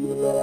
Bye.